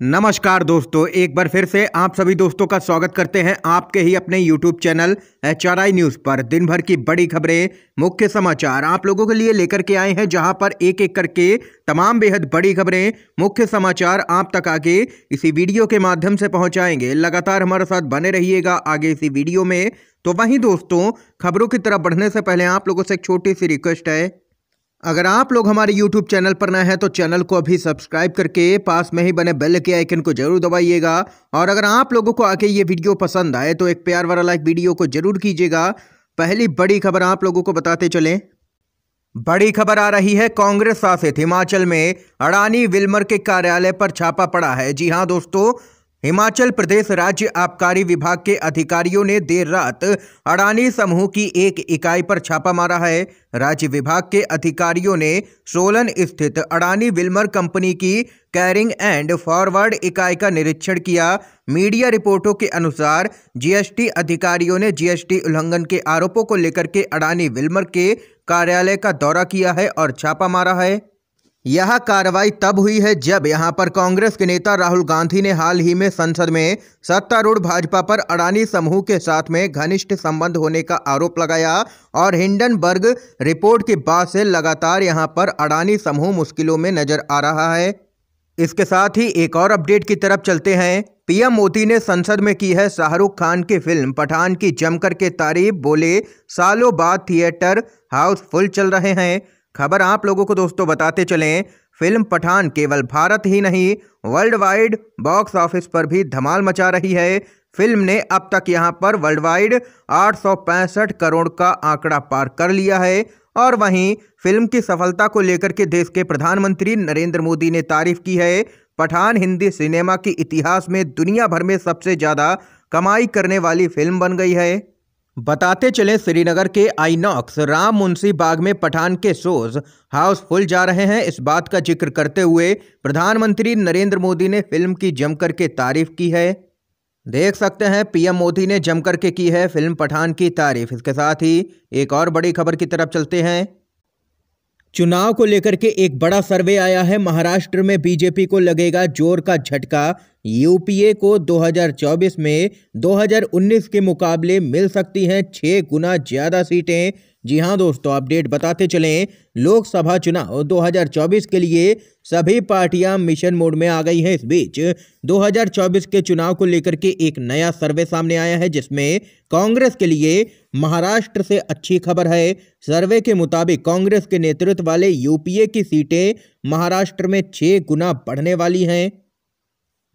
नमस्कार दोस्तों, एक बार फिर से आप सभी दोस्तों का स्वागत करते हैं आपके ही अपने YouTube channel H R I news पर। दिन भर की बड़ी खबरें, मुख्य समाचार आप लोगों के लिए लेकर के आए हैं, जहाँ पर एक एक करके तमाम बेहद बड़ी खबरें, मुख्य समाचार आप तक आगे इसी वीडियो के माध्यम से पहुंचाएँगे। लगातार हमारे साथ बने रहिएगा आगे इसी वीडियो में। तो वहीं दोस्तों, खबरों की तरफ़ बढ़ने से पहले आप लोगों से एक छोटी सी रिक्वेस्ट है अगर आप लोग हमारे YouTube चैनल पर नए हैं तो चैनल को अभी सब्सक्राइब करके पास में ही बने बेल के आइकन को ज़रूर दबाइएगा। और अगर आप लोगों को आके ये वीडियो पसंद आए तो एक प्यार वाला लाइक वीडियो को ज़रूर कीजिएगा। पहली बड़ी खबर आप लोगों को बताते चलें। बड़ी खबर आ रही है, कांग्रेस शासित हिमाचल में अडानी विल्मर के कार्यालय पर छापा पड़ा है। जी हाँ दोस्तों हिमाचल प्रदेश राज्य आबकारी विभाग के अधिकारियों ने देर रात अडानी समूह की एक इकाई पर छापा मारा है। राज्य विभाग के अधिकारियों ने सोलन स्थित अडानी विल्मर कंपनी की कैरिंग एंड फॉरवर्ड इकाई का निरीक्षण किया। मीडिया रिपोर्टों के अनुसार जीएसटी अधिकारियों ने जीएसटी उल्लंघन के आरोपों को लेकर के अडानी विल्मर के कार्यालय का दौरा किया है और छापा मारा है। यह कार्रवाई तब हुई है जब यहाँ पर कांग्रेस के नेता राहुल गांधी ने हाल ही में संसद में सत्तारूढ़ भाजपा पर अडानी समूह के साथ में घनिष्ठ संबंध होने का आरोप लगाया और हिंडनबर्ग रिपोर्ट के बाद से लगातार यहाँ पर अडानी समूह मुश्किलों में नज़र आ रहा है। इसके साथ ही एक और अपडेट की तरफ़ चलते हैं। पीएम मोदी ने संसद में की है शाहरुख खान की फ़िल्म पठान की जमकर के तारीफ़, बोले, सालों बाद थिएटर हाउस फुल चल रहे हैं। खबर आप लोगों को दोस्तों बताते चलें, फ़िल्म पठान केवल भारत ही नहीं वर्ल्ड वाइड बॉक्स ऑफ़िस पर भी धमाल मचा रही है। फ़िल्म ने अब तक यहाँ पर वर्ल्ड वाइड आठ सौ पैंसठ करोड़ का आंकड़ा पार कर लिया है और वहीं फ़िल्म की सफलता को लेकर के देश के प्रधानमंत्री नरेंद्र मोदी ने तारीफ़ की है। पठान हिंदी सिनेमा के इतिहास में दुनिया भर में सबसे ज़्यादा कमाई करने वाली फ़िल्म बन गई है। बताते चले श्रीनगर के आईनॉक्स राम मुंशी बाग में पठान के शोज़ हाउसफुल जा रहे हैं। इस बात का ज़िक्र करते हुए प्रधानमंत्री नरेंद्र मोदी ने फ़िल्म की जमकर के तारीफ़ की है। देख सकते हैं, पीएम मोदी ने जमकर के की है फ़िल्म पठान की तारीफ़। इसके साथ ही एक और बड़ी खबर की तरफ़ चलते हैं। चुनाव को लेकर के एक बड़ा सर्वे आया है। महाराष्ट्र में बीजेपी को लगेगा ज़ोर का झटका यूपीए को 2024 में 2019 के मुकाबले मिल सकती हैं छः गुना ज़्यादा सीटें। जी हाँ दोस्तों, अपडेट बताते चलें। लोकसभा चुनाव 2024 के लिए सभी पार्टियाँ मिशन मोड में आ गई हैं। इस बीच 2024 के चुनाव को लेकर के एक नया सर्वे सामने आया है, जिसमें कांग्रेस के लिए महाराष्ट्र से अच्छी खबर है। सर्वे के मुताबिक कांग्रेस के नेतृत्व वाले यूपीए की सीटें महाराष्ट्र में छः गुना बढ़ने वाली हैं।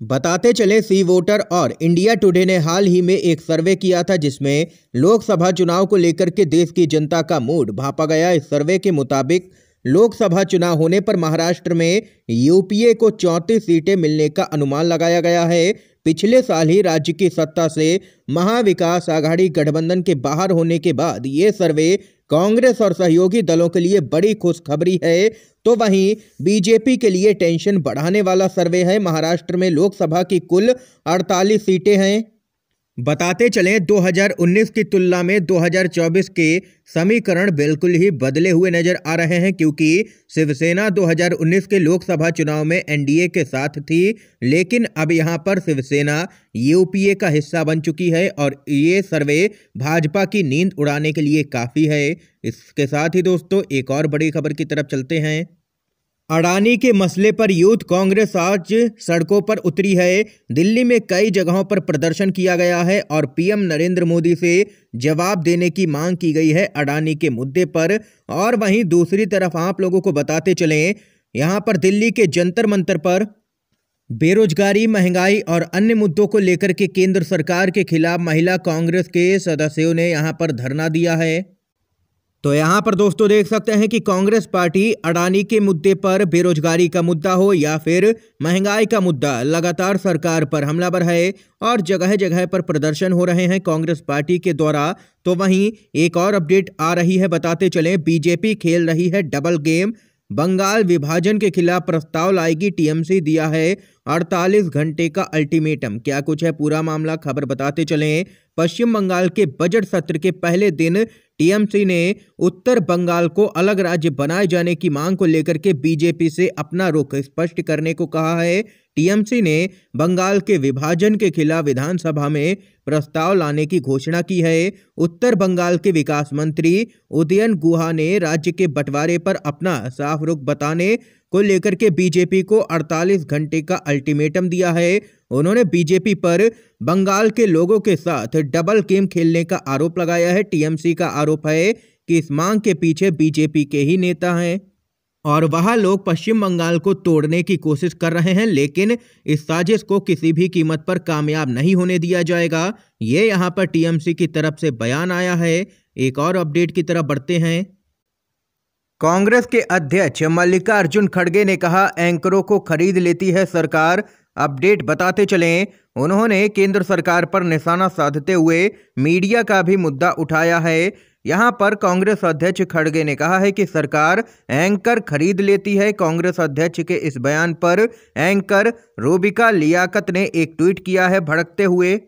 बताते चले सी वोटर और इंडिया टुडे ने हाल ही में एक सर्वे किया था जिसमें लोकसभा चुनाव को लेकर के देश की जनता का मूड भापा गया। इस सर्वे के मुताबिक लोकसभा चुनाव होने पर महाराष्ट्र में यूपीए को चौंतीस सीटें मिलने का अनुमान लगाया गया है। पिछले साल ही राज्य की सत्ता से महाविकास आघाड़ी गठबंधन के बाहर होने के बाद ये सर्वे कांग्रेस और सहयोगी दलों के लिए बड़ी खुशखबरी है। तो वहीं बीजेपी के लिए टेंशन बढ़ाने वाला सर्वे है। महाराष्ट्र में लोकसभा की कुल 48 सीटें हैं। बताते चलें 2019 की तुलना में 2024 के समीकरण बिल्कुल ही बदले हुए नज़र आ रहे हैं, क्योंकि शिवसेना 2019 के लोकसभा चुनाव में एनडीए के साथ थी, लेकिन अब यहाँ पर शिवसेना यूपीए का हिस्सा बन चुकी है और ये सर्वे भाजपा की नींद उड़ाने के लिए काफ़ी है। इसके साथ ही दोस्तों, एक और बड़ी खबर की तरफ़ चलते हैं। अडानी के मसले पर यूथ कांग्रेस आज सड़कों पर उतरी है। दिल्ली में कई जगहों पर प्रदर्शन किया गया है और पीएम नरेंद्र मोदी से जवाब देने की मांग की गई है अडानी के मुद्दे पर। और वहीं दूसरी तरफ़ आप लोगों को बताते चलें, यहाँ पर दिल्ली के जंतर मंतर पर बेरोजगारी, महँगाई और अन्य मुद्दों को लेकर के केंद्र सरकार के खिलाफ महिला कांग्रेस के सदस्यों ने यहाँ पर धरना दिया है। तो यहाँ पर दोस्तों देख सकते हैं कि कांग्रेस पार्टी अडानी के मुद्दे पर बेरोजगारी का मुद्दा हो या फिर महँगाई का मुद्दा, लगातार सरकार पर हमलावर है और जगह जगह पर प्रदर्शन हो रहे हैं कांग्रेस पार्टी के द्वारा। तो वहीं एक और अपडेट आ रही है, बताते चले। बीजेपी खेल रही है डबल गेम। बंगाल विभाजन के खिलाफ प्रस्ताव लाएगी टीएमसी, दिया है 48 घंटे का अल्टीमेटम। क्या कुछ है पूरा मामला, खबर बताते चलें। पश्चिम बंगाल के बजट सत्र के पहले दिन टीएमसी ने उत्तर बंगाल को अलग राज्य बनाए जाने की मांग को लेकर के बीजेपी से अपना रुख स्पष्ट करने को कहा है। टीएमसी ने बंगाल के विभाजन के खिलाफ विधानसभा में प्रस्ताव लाने की घोषणा की है। उत्तर बंगाल के विकास मंत्री उदयन गुहा ने राज्य के बंटवारे पर अपना साफ़ रुख बताने को लेकर के बीजेपी को 48 घंटे का अल्टीमेटम दिया है। उन्होंने बीजेपी पर बंगाल के लोगों के साथ डबल गेम खेलने का आरोप लगाया है। टीएमसी का आरोप है कि इस मांग के पीछे बीजेपी के ही नेता हैं। और वह लोग पश्चिम बंगाल को तोड़ने की कोशिश कर रहे हैं, लेकिन इस साजिश को किसी भी कीमत पर कामयाब नहीं होने दिया जाएगा। ये यहाँ पर टीएमसी की तरफ़ से बयान आया है। एक और अपडेट की तरफ़ बढ़ते हैं। कांग्रेस के अध्यक्ष मल्लिकार्जुन खड़गे ने कहा, एंकरों को खरीद लेती है सरकार। अपडेट बताते चलें। उन्होंने केंद्र सरकार पर निशाना साधते हुए मीडिया का भी मुद्दा उठाया है। यहाँ पर कांग्रेस अध्यक्ष खड़गे ने कहा है कि सरकार एंकर खरीद लेती है। कांग्रेस अध्यक्ष के इस बयान पर एंकर रूबिका लियाकत ने एक ट्वीट किया है भड़कते हुए।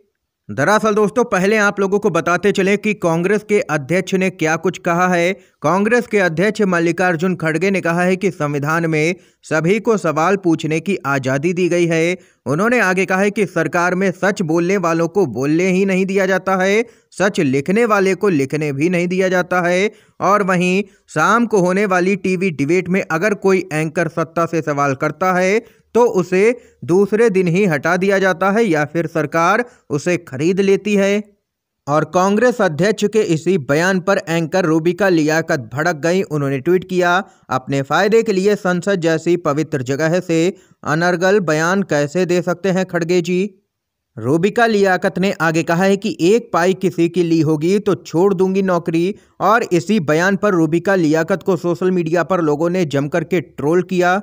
दरअसल दोस्तों, पहले आप लोगों को बताते चले कि कांग्रेस के अध्यक्ष ने क्या कुछ कहा है। कांग्रेस के अध्यक्ष मल्लिकार्जुन खड़गे ने कहा है कि संविधान में सभी को सवाल पूछने की आज़ादी दी गई है। उन्होंने आगे कहा है कि सरकार में सच बोलने वालों को बोलने ही नहीं दिया जाता है, सच लिखने वाले को लिखने भी नहीं दिया जाता है। और वहीं शाम को होने वाली टीवी डिबेट में अगर कोई एंकर सत्ता से सवाल करता है तो उसे दूसरे दिन ही हटा दिया जाता है या फिर सरकार उसे खरीद लेती है। और कांग्रेस अध्यक्ष के इसी बयान पर एंकर रूबिका लियाकत भड़क गई। उन्होंने ट्वीट किया, अपने फ़ायदे के लिए संसद जैसी पवित्र जगह से अनर्गल बयान कैसे दे सकते हैं खड़गे जी? रूबिका लियाकत ने आगे कहा है कि एक पाई किसी की ली होगी तो छोड़ दूँगी नौकरी। और इसी बयान पर रूबिका लियाकत को सोशल मीडिया पर लोगों ने जमकर के ट्रोल किया।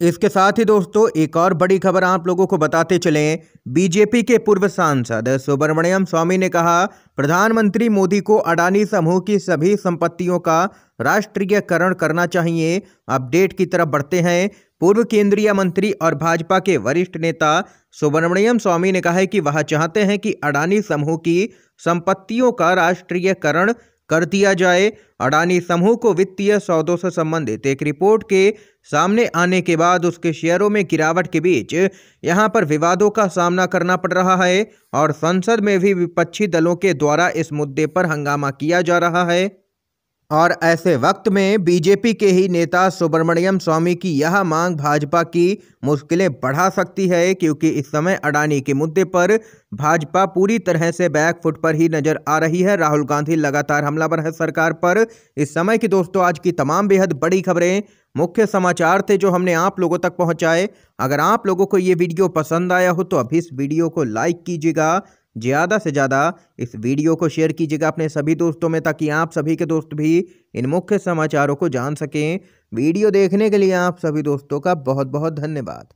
इसके साथ ही दोस्तों, एक और बड़ी खबर आप लोगों को बताते चलें। बीजेपी के पूर्व सांसद सुब्रमण्यम स्वामी ने कहा, प्रधानमंत्री मोदी को अडानी समूह की सभी संपत्तियों का राष्ट्रीयकरण करना चाहिए। अपडेट की तरफ़ बढ़ते हैं। पूर्व केंद्रीय मंत्री और भाजपा के वरिष्ठ नेता सुब्रमण्यम स्वामी ने कहा है कि वह चाहते हैं कि अडानी समूह की संपत्तियों का राष्ट्रीयकरण कर दिया जाए। अडानी समूह को वित्तीय सौदों से संबंधित एक रिपोर्ट के सामने आने के बाद उसके शेयरों में गिरावट के बीच यहाँ पर विवादों का सामना करना पड़ रहा है और संसद में भी विपक्षी दलों के द्वारा इस मुद्दे पर हंगामा किया जा रहा है। और ऐसे वक्त में बीजेपी के ही नेता सुब्रमण्यम स्वामी की यह मांग भाजपा की मुश्किलें बढ़ा सकती है, क्योंकि इस समय अडानी के मुद्दे पर भाजपा पूरी तरह से बैक फुट पर ही नज़र आ रही है। राहुल गांधी लगातार हमलावर है सरकार पर। इस समय की दोस्तों, आज की तमाम बेहद बड़ी खबरें मुख्य समाचार थे जो हमने आप लोगों तक पहुँचाए। अगर आप लोगों को ये वीडियो पसंद आया हो तो अभी इस वीडियो को लाइक कीजिएगा। ज़्यादा से ज़्यादा इस वीडियो को शेयर कीजिएगा अपने सभी दोस्तों में, ताकि आप सभी के दोस्त भी इन मुख्य समाचारों को जान सकें। वीडियो देखने के लिए आप सभी दोस्तों का बहुत बहुत धन्यवाद।